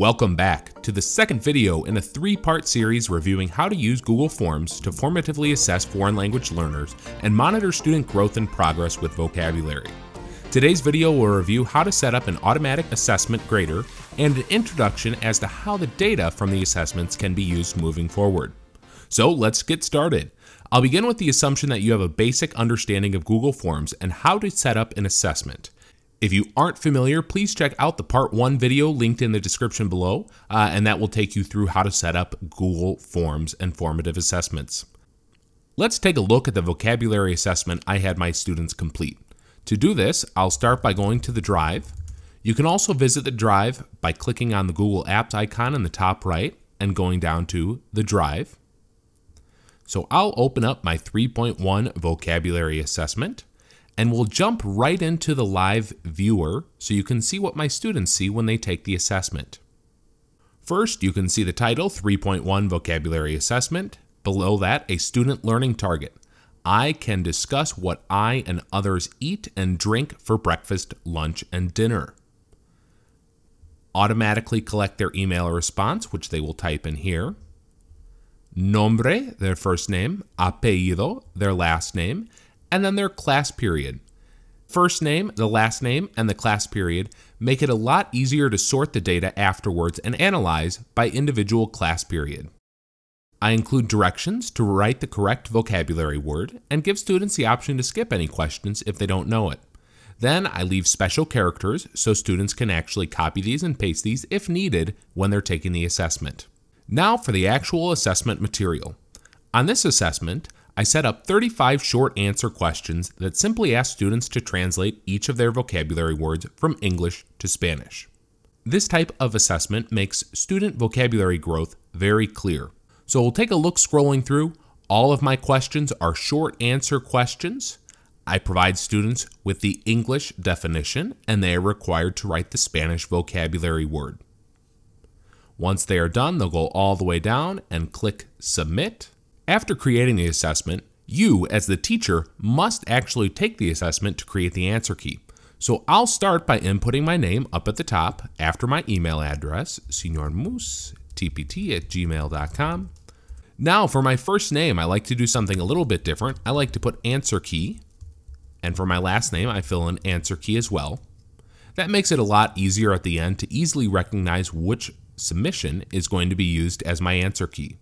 Welcome back to the second video in a three-part series reviewing how to use Google Forms to formatively assess foreign language learners and monitor student growth and progress with vocabulary. Today's video will review how to set up an automatic assessment grader and an introduction as to how the data from the assessments can be used moving forward. So let's get started. I'll begin with the assumption that you have a basic understanding of Google Forms and how to set up an assessment. If you aren't familiar, please check out the part one video linked in the description below, uh, and that will take you through how to set up Google Forms and formative assessments. Let's take a look at the vocabulary assessment I had my students complete. To do this, I'll start by going to the Drive. You can also visit the Drive by clicking on the Google Apps icon in the top right and going down to the Drive. So I'll open up my 3.1 vocabulary assessment and we'll jump right into the live viewer so you can see what my students see when they take the assessment. First, you can see the title 3.1 Vocabulary Assessment. Below that, a student learning target. I can discuss what I and others eat and drink for breakfast, lunch, and dinner. Automatically collect their email response, which they will type in here. Nombre, their first name. Apellido, their last name and then their class period. First name, the last name, and the class period make it a lot easier to sort the data afterwards and analyze by individual class period. I include directions to write the correct vocabulary word and give students the option to skip any questions if they don't know it. Then I leave special characters so students can actually copy these and paste these if needed when they're taking the assessment. Now for the actual assessment material. On this assessment, I set up 35 short answer questions that simply ask students to translate each of their vocabulary words from English to Spanish. This type of assessment makes student vocabulary growth very clear. So we'll take a look scrolling through. All of my questions are short answer questions. I provide students with the English definition and they are required to write the Spanish vocabulary word. Once they are done, they'll go all the way down and click Submit. After creating the assessment, you, as the teacher, must actually take the assessment to create the answer key. So I'll start by inputting my name up at the top after my email address, senormustpt at gmail.com. Now, for my first name, I like to do something a little bit different. I like to put answer key, and for my last name, I fill in answer key as well. That makes it a lot easier at the end to easily recognize which submission is going to be used as my answer key.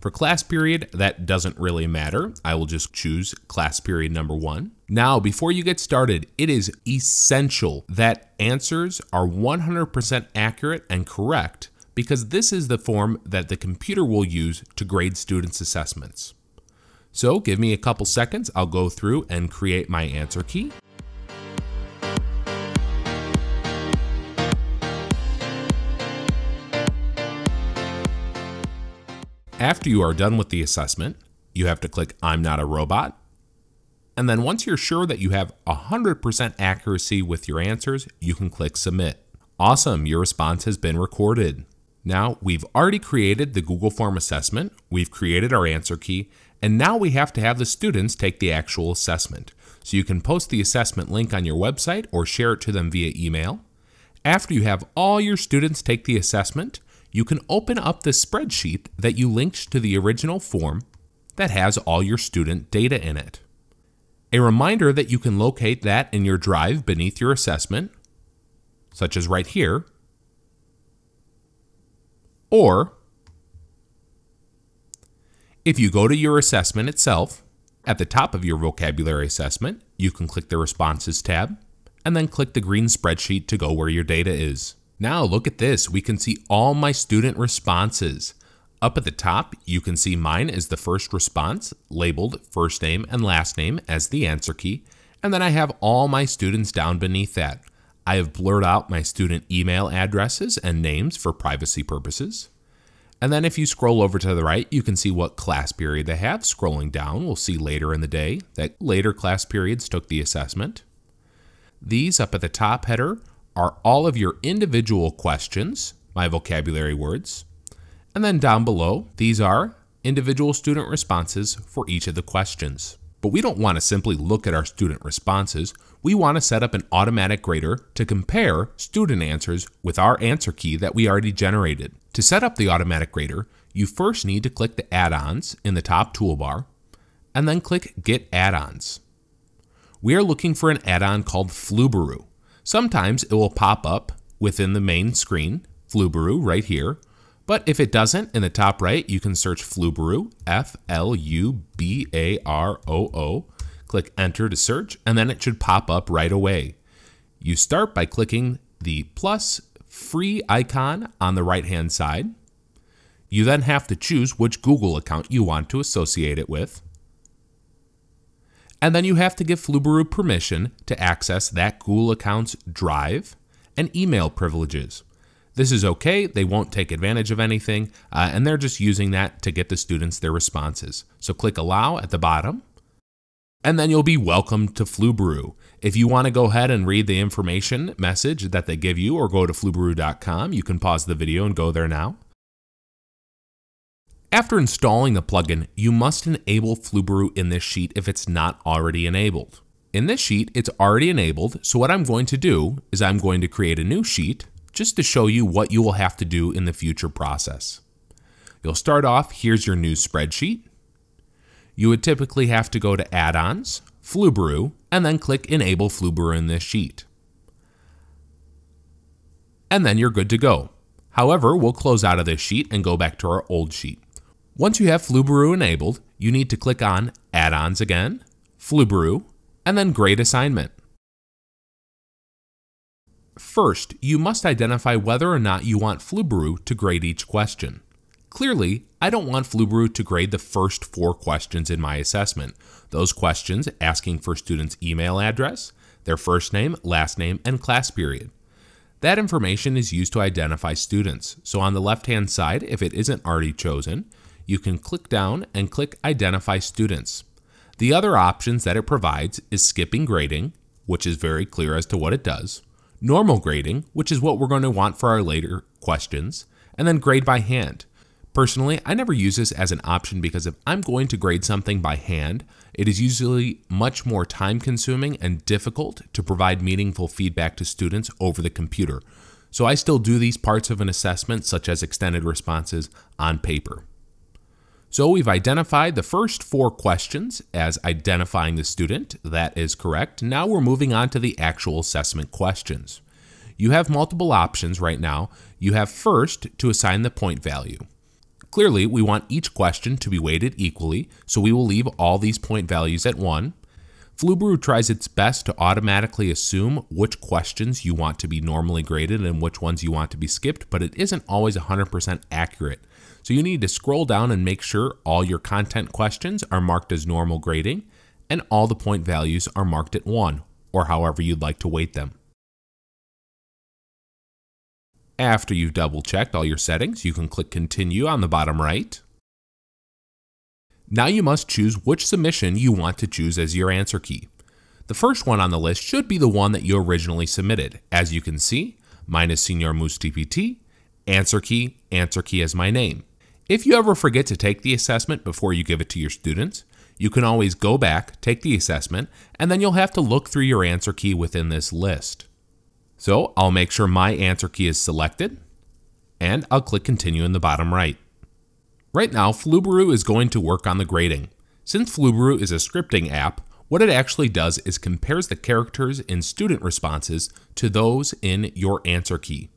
For class period, that doesn't really matter. I will just choose class period number one. Now, before you get started, it is essential that answers are 100% accurate and correct because this is the form that the computer will use to grade students' assessments. So give me a couple seconds, I'll go through and create my answer key. After you are done with the assessment, you have to click I'm not a robot. And then once you're sure that you have 100% accuracy with your answers, you can click submit. Awesome, your response has been recorded. Now we've already created the Google Form assessment, we've created our answer key, and now we have to have the students take the actual assessment. So you can post the assessment link on your website or share it to them via email. After you have all your students take the assessment, you can open up the spreadsheet that you linked to the original form that has all your student data in it. A reminder that you can locate that in your drive beneath your assessment, such as right here, or if you go to your assessment itself, at the top of your vocabulary assessment, you can click the Responses tab and then click the green spreadsheet to go where your data is. Now look at this, we can see all my student responses. Up at the top, you can see mine is the first response, labeled first name and last name as the answer key, and then I have all my students down beneath that. I have blurred out my student email addresses and names for privacy purposes. And then if you scroll over to the right, you can see what class period they have. Scrolling down, we'll see later in the day that later class periods took the assessment. These up at the top header are all of your individual questions, my vocabulary words. And then down below, these are individual student responses for each of the questions. But we don't want to simply look at our student responses. we want to set up an automatic grader to compare student answers with our answer key that we already generated. To set up the automatic grader, you first need to click the add-ons in the top toolbar and then click Get Add-ons. We are looking for an add-on called Flubaroo. Sometimes it will pop up within the main screen, Flubaroo right here, but if it doesn't, in the top right, you can search Flubaroo, F L U B A R O O. Click Enter to search, and then it should pop up right away. You start by clicking the plus free icon on the right hand side. You then have to choose which Google account you want to associate it with. And then you have to give Flubaroo permission to access that Google account's drive and email privileges. This is okay, they won't take advantage of anything, uh, and they're just using that to get the students their responses. So click Allow at the bottom, and then you'll be welcomed to Flubaroo. If you want to go ahead and read the information message that they give you or go to flubaroo.com, you can pause the video and go there now. After installing the plugin, you must enable Flubaroo in this sheet if it's not already enabled. In this sheet, it's already enabled, so what I'm going to do is I'm going to create a new sheet just to show you what you will have to do in the future process. You'll start off, here's your new spreadsheet. You would typically have to go to Add-ons, Flubaroo, and then click Enable Flubaroo in this sheet. And then you're good to go. However, we'll close out of this sheet and go back to our old sheet. Once you have Flubaroo enabled, you need to click on Add-ons again, Flubaroo, and then Grade Assignment. First, you must identify whether or not you want Flubaroo to grade each question. Clearly, I don't want Flubaroo to grade the first four questions in my assessment. Those questions asking for students' email address, their first name, last name, and class period. That information is used to identify students. So on the left-hand side, if it isn't already chosen, you can click down and click Identify Students. The other options that it provides is skipping grading, which is very clear as to what it does, normal grading, which is what we're going to want for our later questions, and then grade by hand. Personally, I never use this as an option because if I'm going to grade something by hand, it is usually much more time consuming and difficult to provide meaningful feedback to students over the computer. So I still do these parts of an assessment, such as extended responses, on paper. So we've identified the first four questions as identifying the student. That is correct. Now we're moving on to the actual assessment questions. You have multiple options right now. You have first to assign the point value. Clearly, we want each question to be weighted equally, so we will leave all these point values at 1. Flubaroo tries its best to automatically assume which questions you want to be normally graded and which ones you want to be skipped, but it isn't always 100% accurate. So you need to scroll down and make sure all your content questions are marked as normal grading and all the point values are marked at 1, or however you'd like to weight them. After you've double checked all your settings, you can click Continue on the bottom right. Now you must choose which submission you want to choose as your answer key. The first one on the list should be the one that you originally submitted. As you can see, mine is Senior Moose TPT, answer key, answer key as my name. If you ever forget to take the assessment before you give it to your students, you can always go back, take the assessment, and then you'll have to look through your answer key within this list. So I'll make sure my answer key is selected, and I'll click continue in the bottom right. Right now, Flubaroo is going to work on the grading. Since Flubaroo is a scripting app, what it actually does is compares the characters in student responses to those in your answer key.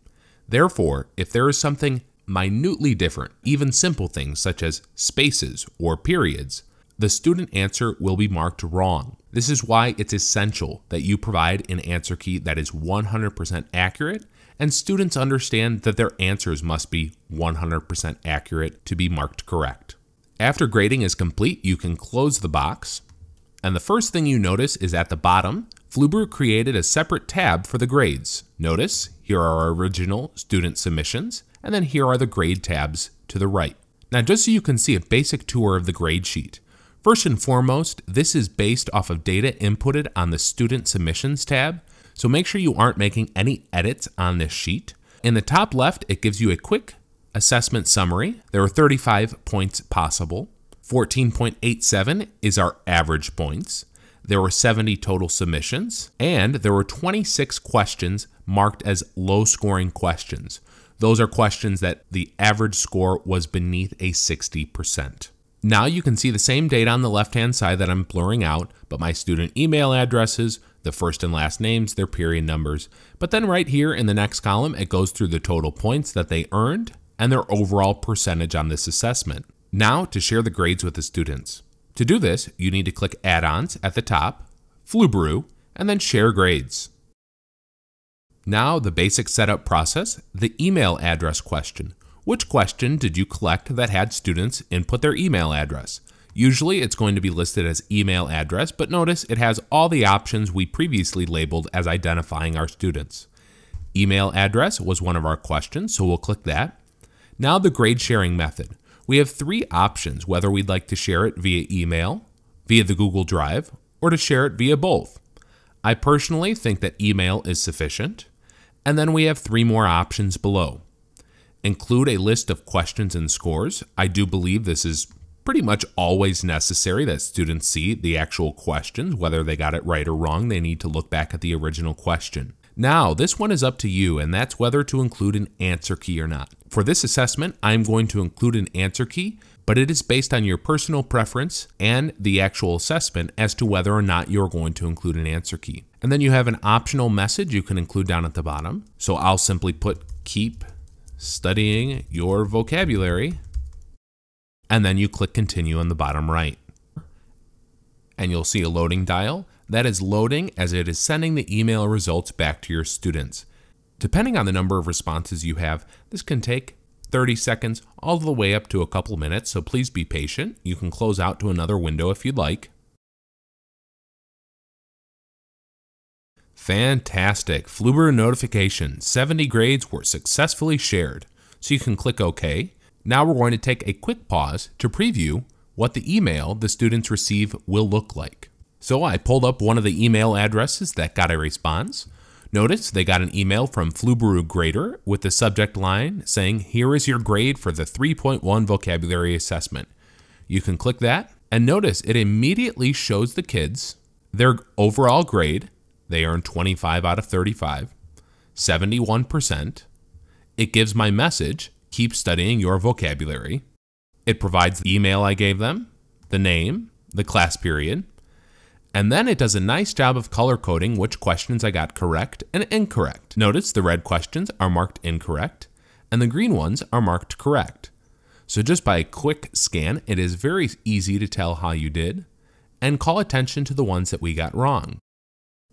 Therefore, if there is something minutely different, even simple things such as spaces or periods, the student answer will be marked wrong. This is why it's essential that you provide an answer key that is 100% accurate and students understand that their answers must be 100% accurate to be marked correct. After grading is complete, you can close the box. And the first thing you notice is at the bottom, Flubaroo created a separate tab for the grades. Notice, here are our original student submissions, and then here are the grade tabs to the right. Now just so you can see a basic tour of the grade sheet. First and foremost, this is based off of data inputted on the Student Submissions tab, so make sure you aren't making any edits on this sheet. In the top left, it gives you a quick assessment summary. There are 35 points possible. 14.87 is our average points. there were 70 total submissions, and there were 26 questions marked as low scoring questions. Those are questions that the average score was beneath a 60%. Now you can see the same data on the left hand side that I'm blurring out, but my student email addresses, the first and last names, their period numbers. But then right here in the next column, it goes through the total points that they earned and their overall percentage on this assessment. Now to share the grades with the students. To do this, you need to click Add-ons at the top, Flubaroo, and then Share Grades. Now the basic setup process, the email address question. Which question did you collect that had students input their email address? Usually it's going to be listed as email address, but notice it has all the options we previously labeled as identifying our students. Email address was one of our questions, so we'll click that. Now the grade sharing method. We have three options whether we'd like to share it via email, via the Google Drive, or to share it via both. I personally think that email is sufficient. And then we have three more options below. Include a list of questions and scores. I do believe this is pretty much always necessary that students see the actual questions, whether they got it right or wrong, they need to look back at the original question. Now, this one is up to you, and that's whether to include an answer key or not. For this assessment, I'm going to include an answer key, but it is based on your personal preference and the actual assessment as to whether or not you're going to include an answer key. And then you have an optional message you can include down at the bottom. So I'll simply put keep studying your vocabulary. And then you click continue on the bottom right. And you'll see a loading dial. That is loading as it is sending the email results back to your students. Depending on the number of responses you have, this can take 30 seconds all the way up to a couple minutes, so please be patient. You can close out to another window if you'd like. Fantastic. Flubaroo notification. 70 grades were successfully shared. So you can click OK. Now we're going to take a quick pause to preview what the email the students receive will look like. So I pulled up one of the email addresses that got a response. Notice they got an email from Flubaroo Grader with the subject line saying, Here is your grade for the 3.1 vocabulary assessment. You can click that, and notice it immediately shows the kids their overall grade they earned 25 out of 35, 71%. It gives my message, keep studying your vocabulary. It provides the email I gave them, the name, the class period, and then it does a nice job of color coding which questions I got correct and incorrect. Notice the red questions are marked incorrect and the green ones are marked correct. So just by a quick scan, it is very easy to tell how you did and call attention to the ones that we got wrong.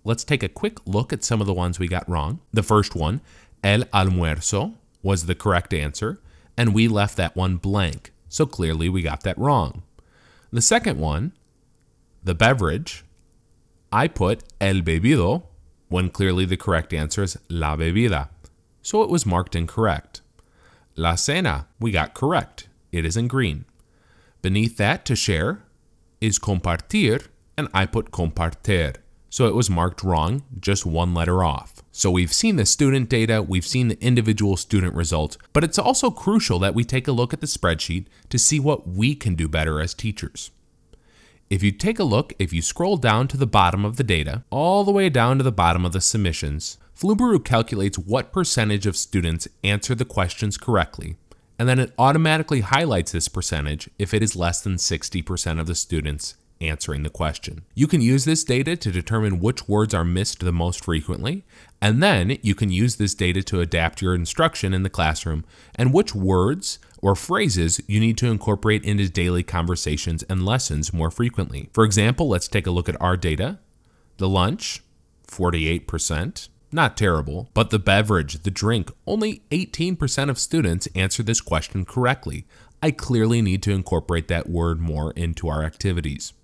Let's take a quick look at some of the ones we got wrong. The first one, el almuerzo, was the correct answer, and we left that one blank, so clearly we got that wrong. The second one, the beverage, I put el bebido when clearly the correct answer is la bebida, so it was marked incorrect. La cena, we got correct. It is in green. Beneath that, to share, is compartir, and I put compartir so it was marked wrong, just one letter off. So we've seen the student data, we've seen the individual student results, but it's also crucial that we take a look at the spreadsheet to see what we can do better as teachers. If you take a look, if you scroll down to the bottom of the data, all the way down to the bottom of the submissions, Flubaroo calculates what percentage of students answer the questions correctly, and then it automatically highlights this percentage if it is less than 60% of the students answering the question. You can use this data to determine which words are missed the most frequently, and then you can use this data to adapt your instruction in the classroom and which words or phrases you need to incorporate into daily conversations and lessons more frequently. For example, let's take a look at our data. The lunch, 48%. Not terrible, but the beverage, the drink, only 18% of students answer this question correctly. I clearly need to incorporate that word more into our activities.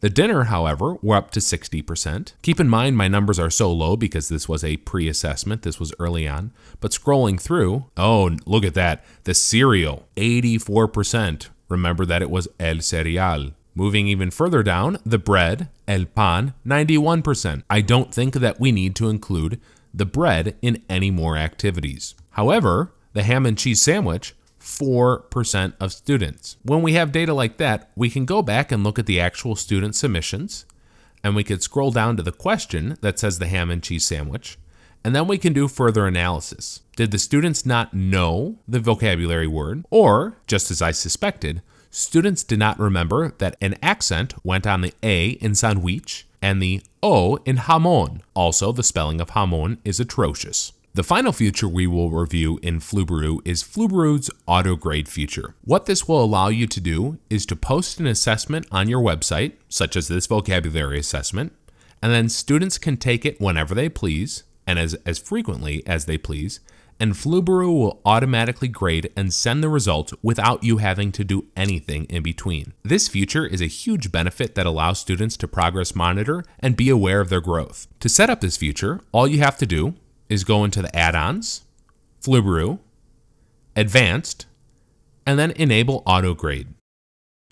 The dinner, however, were up to 60%. Keep in mind my numbers are so low because this was a pre assessment, this was early on. But scrolling through, oh, look at that. The cereal, 84%. Remember that it was el cereal. Moving even further down, the bread, el pan, 91%. I don't think that we need to include the bread in any more activities. However, the ham and cheese sandwich 4% of students. When we have data like that, we can go back and look at the actual student submissions, and we could scroll down to the question that says the ham and cheese sandwich, and then we can do further analysis. Did the students not know the vocabulary word? Or, just as I suspected, students did not remember that an accent went on the A in sandwich and the O in jamon. Also, the spelling of jamon is atrocious. The final feature we will review in Flubaroo is Flubaroo's auto grade feature. What this will allow you to do is to post an assessment on your website, such as this vocabulary assessment, and then students can take it whenever they please and as, as frequently as they please, and Flubaroo will automatically grade and send the results without you having to do anything in between. This feature is a huge benefit that allows students to progress monitor and be aware of their growth. To set up this feature, all you have to do is go into the add-ons, Flubaroo, Advanced, and then enable auto grade.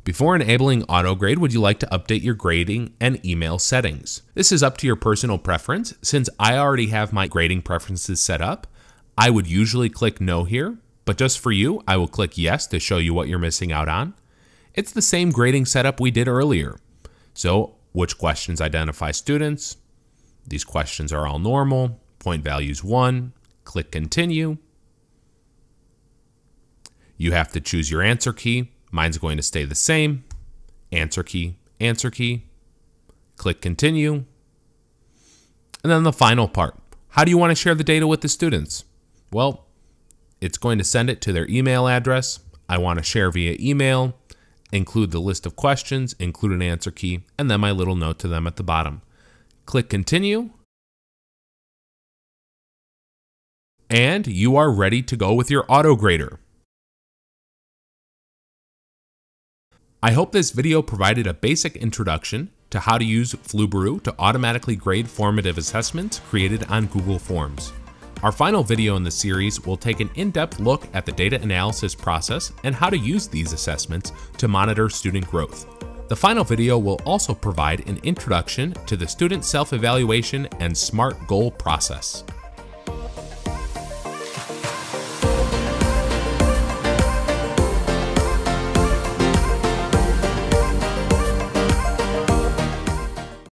Before enabling auto grade, would you like to update your grading and email settings? This is up to your personal preference. Since I already have my grading preferences set up, I would usually click no here, but just for you, I will click yes to show you what you're missing out on. It's the same grading setup we did earlier. So which questions identify students? These questions are all normal. Point values one, click continue. You have to choose your answer key. Mine's going to stay the same. Answer key, answer key. Click continue. And then the final part. How do you want to share the data with the students? Well, it's going to send it to their email address. I want to share via email, include the list of questions, include an answer key, and then my little note to them at the bottom. Click continue. And you are ready to go with your auto grader. I hope this video provided a basic introduction to how to use Flubaroo to automatically grade formative assessments created on Google Forms. Our final video in the series will take an in-depth look at the data analysis process and how to use these assessments to monitor student growth. The final video will also provide an introduction to the student self-evaluation and SMART goal process.